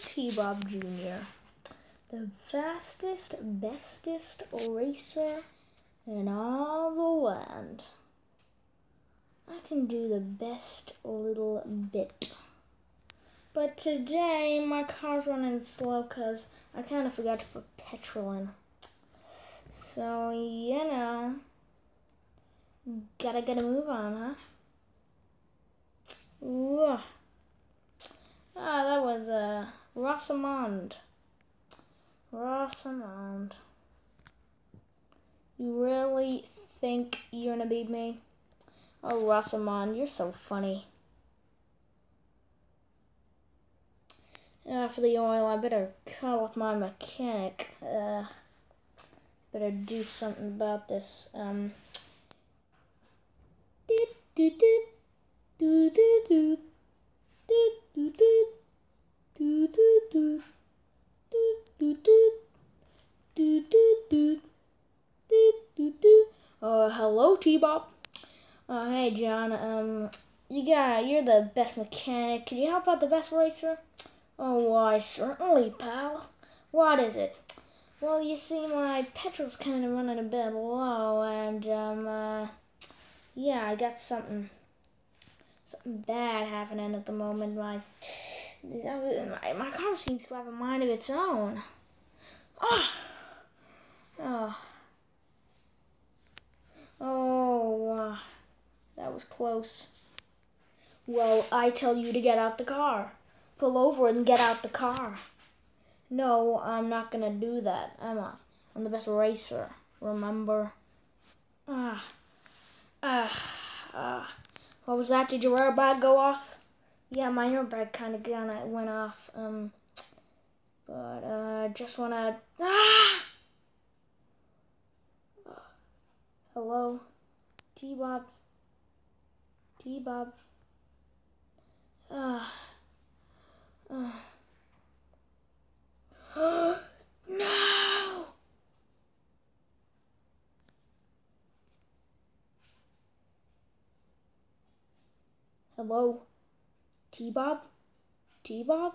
T Bob Jr., the fastest, bestest racer in all the land. I can do the best little bit. But today my car's running slow because I kind of forgot to put petrol in. So, you know, gotta get a move on, huh? Ooh. Ah, that was uh, Rosamond. Rosamond. You really think you're gonna beat me? Oh, Rosamond, you're so funny. Uh, for the oil, I better call up my mechanic. Uh, better do something about this. Um. Do do do do do do hello, T-Bob. Uh, hey, John. Um, you got you're the best mechanic. Can you help out the best racer? Oh, why, certainly, pal. What is it? Well, you see, my petrol's kind of running a bit low, and, um, uh, yeah, I got something, something bad happening at the moment. My, my, my car seems to have a mind of its own. Oh, oh, oh, uh, that was close. Well, I tell you to get out the car. Pull over and get out the car. No, I'm not gonna do that, am I? I'm the best racer, remember? Ah, ah, ah. What was that? Did your airbag go off? Yeah, my airbag kind of kinda went off. Um, but uh, just wanna. Ah! Hello, T Bob. Bob. Uh, uh. no! Hello, T Bob? T Bob?